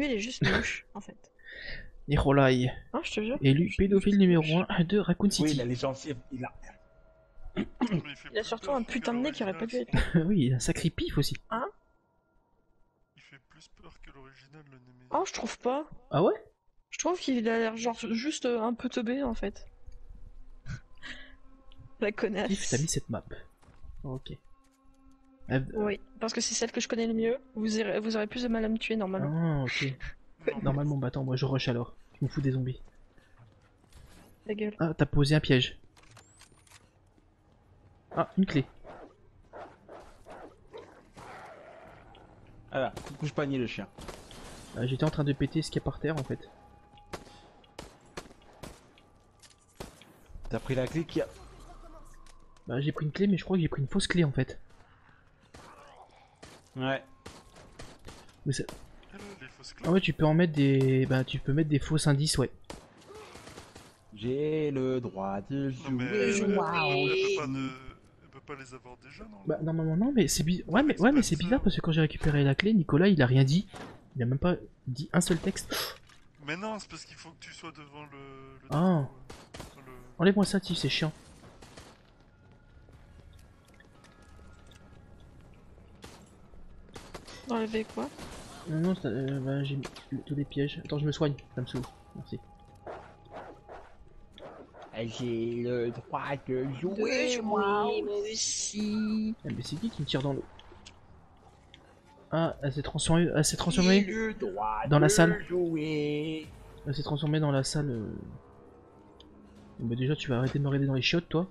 Lui, il est juste moche, en fait. Nirolai, Hein, je te jure. élu pédophile numéro 1 de Raccoon Oui, City. il a les gencives, il a. Il a surtout un putain de nez qui aurait pas dû être. oui, il a un sacré pif aussi. Il fait plus peur que l'original, le. Oh, je trouve pas. Ah ouais? Je trouve qu'il a l'air genre juste un peu teubé, en fait. La connasse. Pif, t'as mis cette map. Ok. Euh, Oui, parce que c'est celle que je connais le mieux. Vous, aurez, vous aurez plus de mal à me tuer normalement. Ah, ok. Normalement, bah attends, moi je rush alors. Je me fous des zombies. Ta gueule. Ah, t'as posé un piège. Ah, une clé. Voilà, couche panier le chien. Ah, J'étais en train de péter ce qu'il y a par terre en fait. T'as pris la clé qui a. Bah, j'ai pris une clé, mais je crois que j'ai pris une fausse clé en fait. Ouais. Mais ça-. Ah ouais, tu peux en mettre des. Bah, tu peux mettre des fausses indices, ouais. J'ai le droit de jouer. elle, peut pas ne- elle peut pas les avoir déjà, non? Bah, normalement, non, mais c'est bizarre. Ouais, mais, ouais, mais c'est bizarre parce que quand j'ai récupéré la clé, Nicolas il a rien dit. Il a même pas dit un seul texte. Mais non, c'est parce qu'il faut que tu sois devant le. le Ah. le- Enlève-moi ça, Tiff, c'est chiant. Enlever quoi? Non, non, ça- euh, bah, j'ai tous les pièges. Attends, je me soigne, ça me saoule. Merci. J'ai le droit de Oui, moi aussi. Ah, mais c'est qui qui me tire dans l'eau? Ah, elle s'est transformée, elle s'est transformée, le droit dans la de salle. jouer. elle s'est transformée dans la salle. euh. Bon, bah déjà, tu vas arrêter de me regarder dans les chiottes, toi.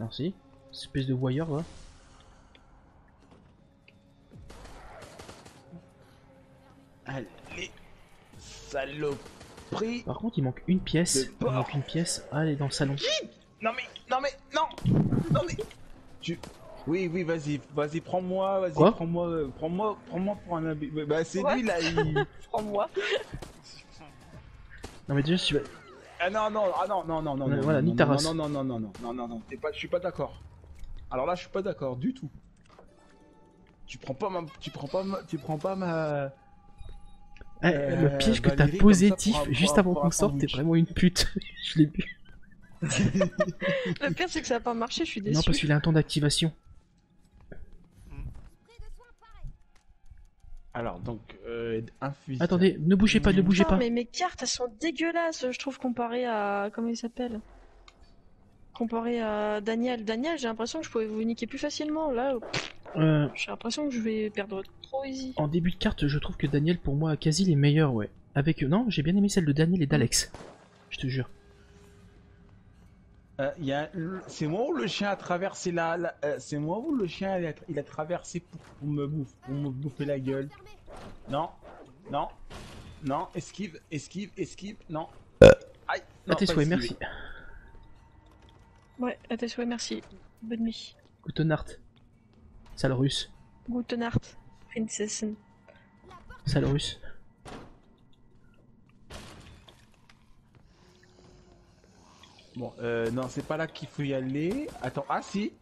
Merci. Espèce de voyeur, va. Saloperie. Par contre, il manque une pièce. Il manque une pièce. Ah, est dans le salon. Non mais, non mais, non, non mais, tu, oui, oui, vas-y, vas-y, prends-moi, vas-y, prends-moi, euh, prends-moi, prends-moi pour un habit. Bah c'est lui là. Il... Prends-moi. Non, mais déjà, si tu vas. Ah non non, ah non non non non non, voilà, non, nique ta non, race. non non non non non non non non, pas, je suis pas d'accord. Alors là, je suis pas d'accord du tout. Tu prends pas ma, tu prends pas ma, tu prends pas ma. Eh, Euh, le piège que t'as Valérie, posé, Tiff, juste avant qu'on sorte, t'es vraiment une pute. je l'ai vu. Le pire, c'est que ça a pas marché, je suis déçu. Non, parce qu'il a un temps d'activation. Alors donc, euh, infuse. Attendez, ne bougez pas, ne bougez Putain, pas. mais mes cartes, elles sont dégueulasses, je trouve, comparées à. Comment il s'appelle? Comparé à Daniel. Daniel, j'ai l'impression que je pouvais vous niquer plus facilement. Là, pff, Euh, j'ai l'impression que je vais perdre trop easy. en début de carte, je trouve que Daniel, pour moi, a quasi les meilleurs, ouais. Avec. Non, j'ai bien aimé celle de Daniel et d'Alex. Je te jure. Euh, il y a, le- c'est moi ou le chien a traversé la, la- euh, c'est moi ou le chien il a, il a traversé pour, pour me bouffer, pour me bouffer la gueule. Non, non, non, esquive, esquive, esquive, non. Aïe, non, À tes souhaits, merci. Ouais, à tes souhaits, merci. Bonne nuit. Goutenart. Sale russe. Guten Nacht, Prinzessin. Sale russe. Bon, euh, non, c'est pas là qu'il faut y aller. Attends, ah si.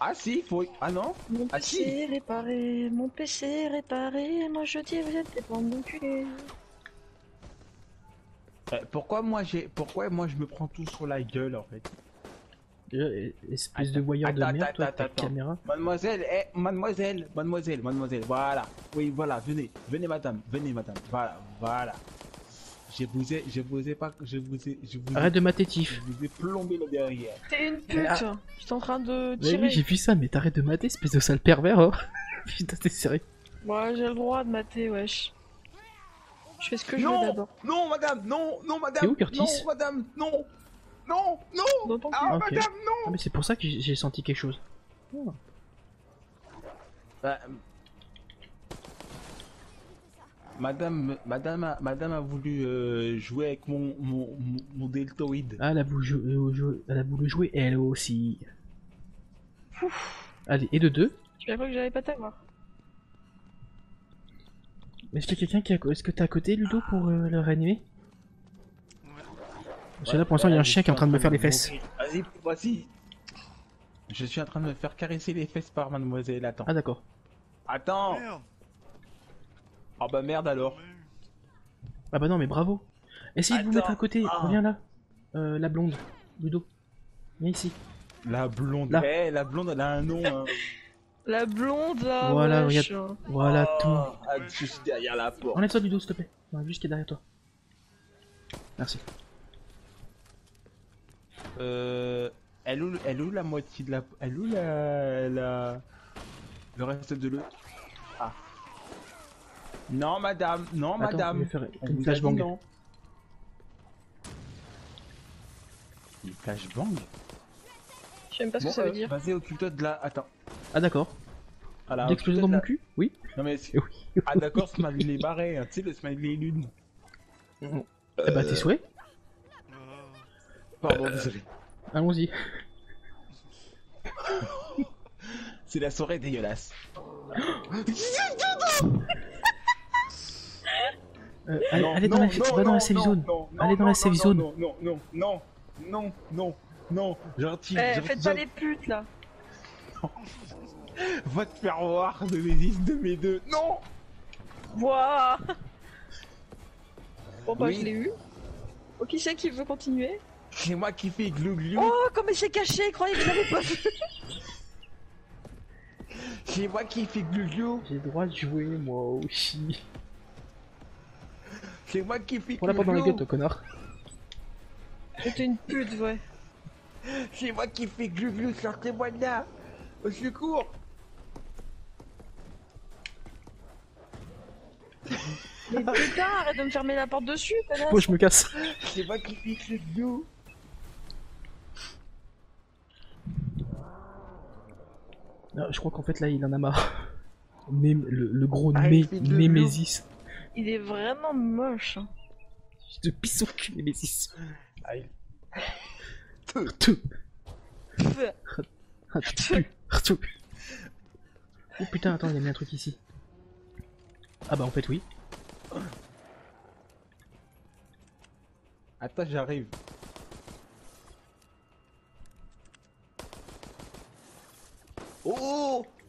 Ah si, faut. y- Ah non. Mon Ah, PC si. réparé, mon PC est réparé, moi je dis vous êtes des bandes d'enculés. Euh, pourquoi moi j'ai, pourquoi moi je me prends tout sur la gueule en fait? Euh, espèce de Attends, voyeur de attends, merde, toi, attends, avec ta attends. caméra. Mademoiselle, eh, mademoiselle, mademoiselle, mademoiselle, voilà. Oui, voilà, venez, venez madame, venez madame, voilà, voilà. Je vous ai, je vous ai pas, je vous ai, je vous ai, Arrête de mater je vous ai plombé le derrière. T'es une pute Ah. J'étais en train de Ouais, tirer. oui, j'ai vu ça, mais t'arrêtes de mater, espèce de sale pervers, oh. Putain, t'es sérieux. Moi j'ai le droit de mater, wesh. Je fais ce que je veux Non, d'abord. non madame, non, non madame. T'es où, Curtis Non madame, non, non, non. Ah Ok. madame, non. Ah, mais c'est pour ça que j'ai senti quelque chose. Bah, Madame, madame, a, madame a voulu euh, jouer avec mon, mon, mon, mon deltoïde. Ah, elle a voulu jouer, euh, jouer- elle a voulu jouer elle aussi. Allez, et de deux? Tu m'as cru que j'allais pas t'avoir? Est-ce qu'il y a quelqu'un qui a... Est-ce que t'es à côté, Ludo, pour euh, le réanimer? Parce que là, pour l'instant, il y a un chien qui est en train de me faire les fesses. Vas-y, vas-y. Je suis en train de me faire caresser les fesses par mademoiselle. Attends. Ah, d'accord. Attends. Ah bah merde alors. Ouais. Ah bah non, mais bravo. Essayez de vous mettre à côté. Ah. Reviens là. Euh, la blonde. Ludo. Viens ici. La blonde. Là. Eh, la blonde, elle a un nom. hein. La blonde là. Voilà, wesh. Voilà Oh, tout. juste derrière la porte. Enlève ça Ludo, s'il te plaît. Non, juste qui est derrière toi. Merci. Euh, elle où, elle où la moitié de la, elle où la, la, le reste de le. Ah. Non, madame, non, Attends, madame. faire On une flashbang. non. Une flashbang? Je sais même pas ce Bon, que ça veut euh, dire. Vas-y, occupe-toi de la. Attends. Ah d'accord. Voilà, D'exploser dans de mon la- cul? Oui. Non, mais. c'est- Eh oui. Ah, d'accord, smiley barré, hein, tu sais, le smiley lune. Eh bah tes souhaits. Pardon, désolé. Allons-y. C'est la soirée dégueulasse. Euh, allez, Non, allez dans non, la, non, va dans la non, safe non, zone. non, non, Allez dans non, la safe non, zone. Non, non, non, non, non, non, non, gentil, Eh, gentil, faites pas les putes là. Va te faire voir de mes 10, de mes deux. Non Wouah Bon bah Oui. je l'ai eu. Oh, qui c'est qui veut continuer? C'est moi qui fais glou glou. Oh, comme il s'est caché, croyez que je l'avais pas vu. C'est moi qui fais glou glou. J'ai le droit de jouer moi aussi. C'est moi qui fais la glou porte dans la gueule, glou. toi connard. J'étais une pute, ouais. C'est moi qui fais glou glou. Sortez-moi de là. Au secours. Mais putain, arrête de me fermer la porte dessus, connasse. Moi je me casse. C'est moi qui fais glou glou. Non, je crois qu'en fait là il en a marre. Le, le gros Ah, Né- il. Némésis. Est vraiment moche. hein. Je te pisse au cul Némésis. Aïe. Ah, tu pues. Tout. Oh putain, attends, il y a mis un truc ici. Ah bah en fait oui. Attends, j'arrive.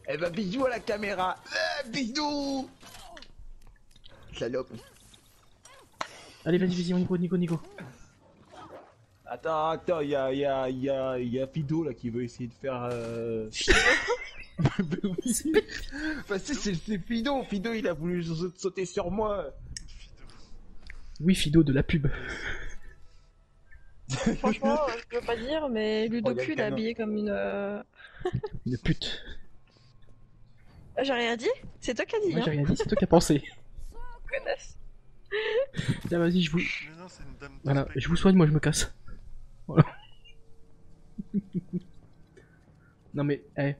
Oh Eh ben bisous à la caméra Ah, Bisous Salope Allez vas-y, vas-y, Nico, Nico, Nico. Attends, attends, il y a, y, a, y, a, y a Fido là qui veut essayer de faire... Euh... oui. Parce que c'est Fido, Fido il a voulu sa- sauter sur moi Fido. Oui, Fido de la pub. Franchement, je veux pas dire, mais Oh, Ludoku le il est habillé comme une. euh, Une pute. J'ai rien dit C'est toi qui as dit, Moi hein. j'ai rien dit, c'est toi qui as pensé. connasse. Tiens, vas-y, je vous. Mais non, c'est une dame Voilà, je vous soigne, moi je me casse. Voilà. non mais, eh.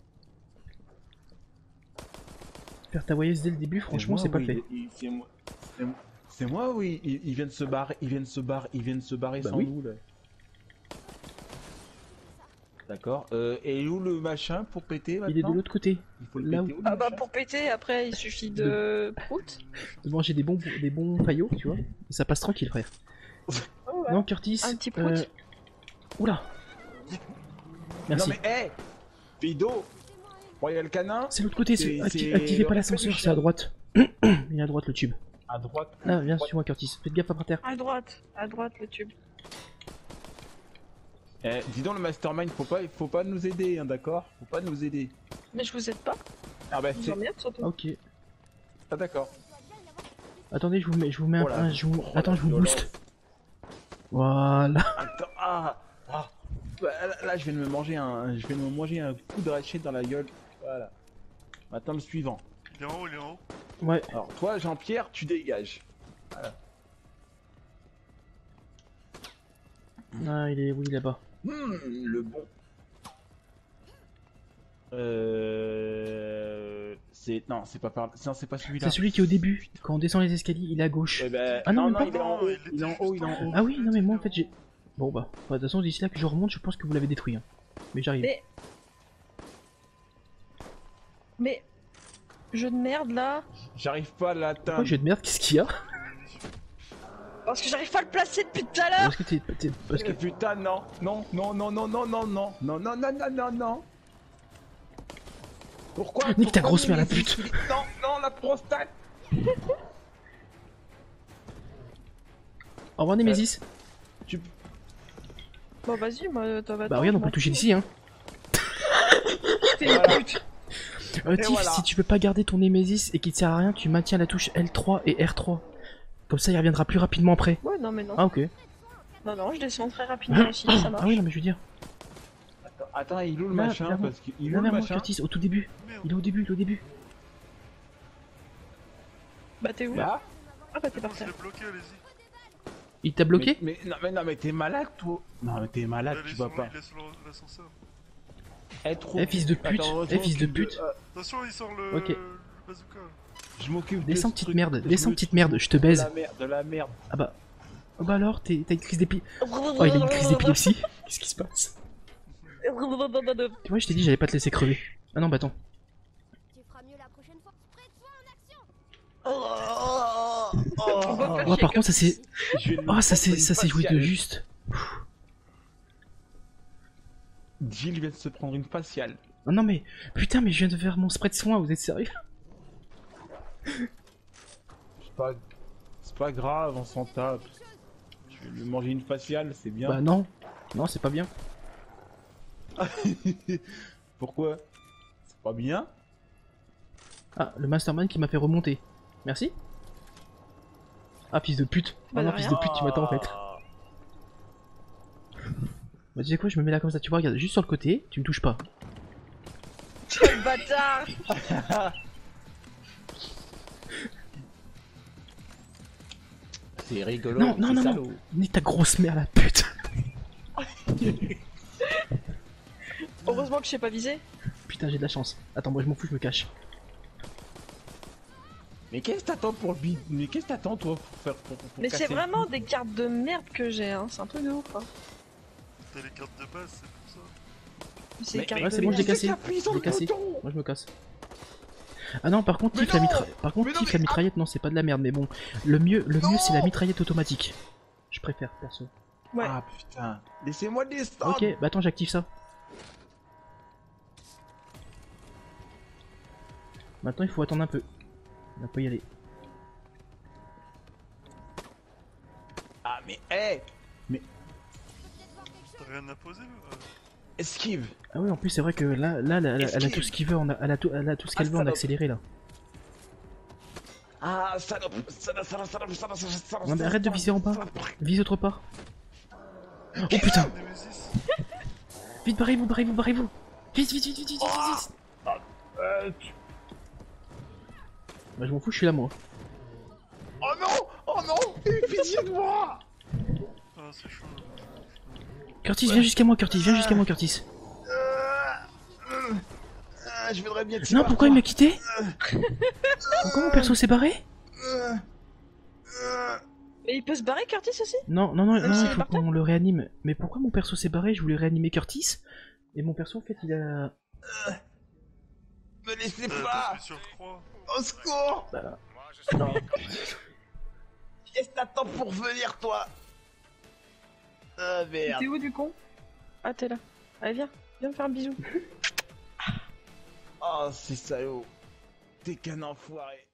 Faire ta voyeuse dès le début, franchement, c'est pas fait. C'est moi, oui, ils, ils viennent se barrer, ils viennent se barrer, ils viennent se barrer Bah sans oui. nous là. D'accord. Euh, et où le machin pour péter maintenant Il est de l'autre côté. Il faut le là péter où- où, le Ah bah pour péter, après il suffit de. Prout. De manger des bons, des bons paillots, tu vois. Et ça passe tranquille, frère. Oh, ouais. Non, Curtis. Un petit euh, prout. Oula. Merci. Non mais hé Fido Royal Canin C'est l'autre côté, C'est- c'est- acti- c'est activez pas l'ascenseur, c'est à droite. Il est à droite le tube. à droite. Là, viens, droite. suis-moi Curtis. Faites gaffe à par terre. À droite, à droite le tube. Eh, dis donc le mastermind, faut pas, faut pas nous aider, hein, d'accord? Faut pas nous aider. Mais je vous aide pas, Ah bah c'est... Ok. Ah d'accord. Attendez, je vous mets, je vous mets un, je vous- Oh, Attends, je vous booste. Voilà. Attends, ah, ah. Bah, Là, là, je viens de me manger un, je viens de me manger un coup de rachet dans la gueule. Voilà. Maintenant le suivant. Il est en haut, il est en haut. Ouais. Alors toi, Jean-Pierre, tu dégages. Ah, il est, oui, là-bas. Hmm, le bon. Euh... C'est... Non, c'est pas par... Non, c'est pas celui-là. C'est celui qui est au début. Quand on descend les escaliers, il est à gauche. Eh ben... Ah non, il pas. est en haut, Il il est en était haut, il est en juste en haut. haut. Ah oui, non mais moi en fait j'ai... Bon bah, de toute façon d'ici là que je remonte, je pense que vous l'avez détruit. hein. Mais j'arrive. Mais. Mais. Jeu de merde là. J'arrive pas à Pourquoi l'atteindre. jeu de merde, qu'est-ce qu'il y a? Parce que j'arrive pas à le placer depuis tout à l'heure. Parce que t'es... t'es- Parce que... Putain, non, non, non, non, non, non, non, non, non, non, non, non, non, non. Pourquoi Nique ta grosse mère, la Némésis, pute. Non, non, la prostate Au revoir Nemesis. Tu... Bon, vas-y, moi, va Bah regarde, on peut le toucher d'ici hein. T'es une pute. Euh, Tiff, voilà. si tu veux pas garder ton Nemesis et qu'il te sert à rien, tu maintiens la touche L3 et R3. Comme ça, il reviendra plus rapidement après. Ouais, non, mais non. Ah ok. Non, non, je descends très rapidement aussi, ça marche. Ah oui, non mais je veux dire. Attends, il est où le Là, machin là, Parce qu'il il est où le machin Curtis, au tout début. Il est au début, il est au début. Bah, t'es où Là Ah, bah, t'es par terre. bloqué, allez-y. Il t'a bloqué mais, mais, non, mais non, mais t'es malade, toi Non, mais t'es malade, tu vas sur- pas. Il est sur l'ascenseur. Eh, trop. Eh, fils de pute, eh, fils de pute. euh, Attention, il sort le, Ok. le bazooka. Je m'occupe de Descends ce petite merde, descends petite merde, je te De baise. la merde, de la merde. Ah bah. Oh bah alors, t'es- t'as une crise d'épi... Oh, il a une crise d'épilepsie Qu'est-ce qui se passe? Tu vois, je t'ai dit, j'allais pas te laisser crever. Ah non, bah attends. Tu feras mieux la prochaine fois. Prête-toi en action. On va faire Oh, par contre, ça lui Oh, ça s'est prendre ça s'est joué de juste. Jill vient de se prendre une faciale. Oh non, mais. Putain, mais je viens de faire mon spray de soin, vous êtes sérieux? C'est pas... C'est pas grave, on s'en tape. Je vais lui manger une faciale, c'est bien. Bah non. Non, c'est pas bien. Pourquoi? C'est pas bien? Ah, le mastermind qui m'a fait remonter. Merci Ah, fils de pute. Bah, Ah non, de fils de pute, tu m'attends en fait. Bah, tu sais quoi, je me mets là comme ça, tu vois, regarde, juste sur le côté, tu me touches pas. Quel bâtard C'est rigolo. Non, non, non, salaud. non. Ni ta grosse mère, la pute. Heureusement que je sais pas viser. Putain, j'ai de la chance. Attends, moi je m'en fous, je me cache. Mais qu'est-ce que t'attends pour le bid Mais qu'est-ce que t'attends toi pour faire pour, pour Mais c'est vraiment des cartes de merde que j'ai, hein. C'est un truc de ouf, hein. T'as les cartes de base, c'est pour ça. C'est Mais- Ouais, bon, merde. cassé. L'ai cassé. Moi je me casse. Ah non, par contre, Mais Tiff, la, mitra... par contre, Mais non, Tiff, mais- la mitraillette, non, c'est pas de la merde, mais bon. Le mieux, le Non mieux c'est la mitraillette automatique. Je préfère, perso. Ouais. Ah putain, laissez-moi descendre Ok, bah attends, j'active ça. Maintenant, il faut attendre un peu. On peut y aller. Ah mais hé T'as rien à poser là Esquive Ah oui, en plus, c'est vrai que là, là, elle, a- elle a Esquive. tout ce qu'il veut, en a- elle a tout, elle a tout ce qu'elle Ah, veut en accéléré là. Ah salope Salope, salope, salope, salope, salope, salope, Non, mais arrête de viser en bas. salope. Vise autre part. Oh putain Vite, barrez-vous, barrez-vous, barrez-vous Vite, vite, vite, vite, vite, vite, vite Bah, je m'en fous, je suis là, moi. Oh non Oh non Aie Pitié de moi Ah, c'est chaud. Curtis, viens jusqu'à moi, Curtis, viens jusqu'à moi, Curtis. Ah, Je voudrais bien te Non, pourquoi il m'a quitté Pourquoi mon perso s'est barré Et il peut se barrer, Curtis aussi Non, non, non, non, s'il il faut qu'on le réanime. Mais pourquoi mon perso s'est barré? Je voulais réanimer Curtis. Et mon perso, en fait, il a... Me laissez Euh, pas. t'appuies sur croix. Au secours. Bah, Non. Qu'est-ce que t'attends pour venir, toi Ah merde T'es où, du con Ah, t'es là. Allez, viens. Viens me faire un bisou. Oh, c'est salaud T'es qu'un enfoiré